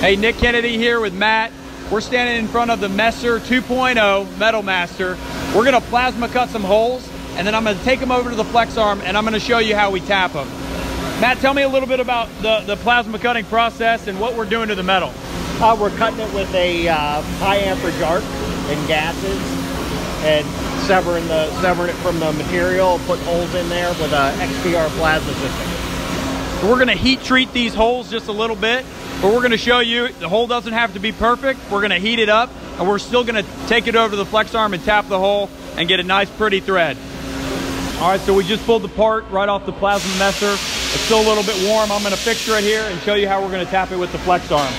Hey, Nick Kennedy here with Matt. We're standing in front of the Messer 2.0 Metal Master. We're gonna plasma cut some holes and then I'm gonna take them over to the flex arm and I'm gonna show you how we tap them. Matt, tell me a little bit about the, the plasma cutting process and what we're doing to the metal. Uh, we're cutting it with a uh, high amperage arc and gases and severing the severing it from the material, putting holes in there with a XPR plasma system. So we're gonna heat treat these holes just a little bit, but we're gonna show you the hole doesn't have to be perfect. We're gonna heat it up and we're still gonna take it over to the flex arm and tap the hole and get a nice pretty thread. All right, so we just pulled the part right off the plasma messer. It's still a little bit warm. I'm gonna fixture it here and show you how we're gonna tap it with the flex arm.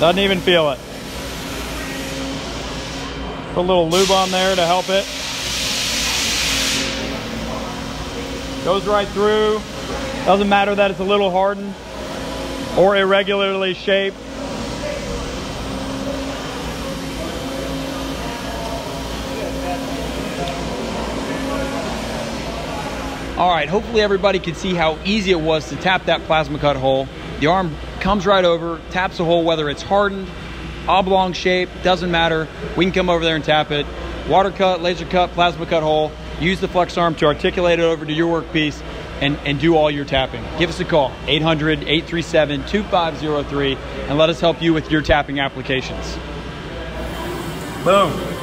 Doesn't even feel it. Put a little lube on there to help it. Goes right through. Doesn't matter that it's a little hardened or irregularly shaped. All right, hopefully everybody can see how easy it was to tap that plasma cut hole. The arm comes right over, taps a hole, whether it's hardened, oblong shape, doesn't matter. We can come over there and tap it. Water cut, laser cut, plasma cut hole. Use the flex arm to articulate it over to your workpiece and, and do all your tapping. Give us a call, 800 837 2503, and let us help you with your tapping applications. Boom.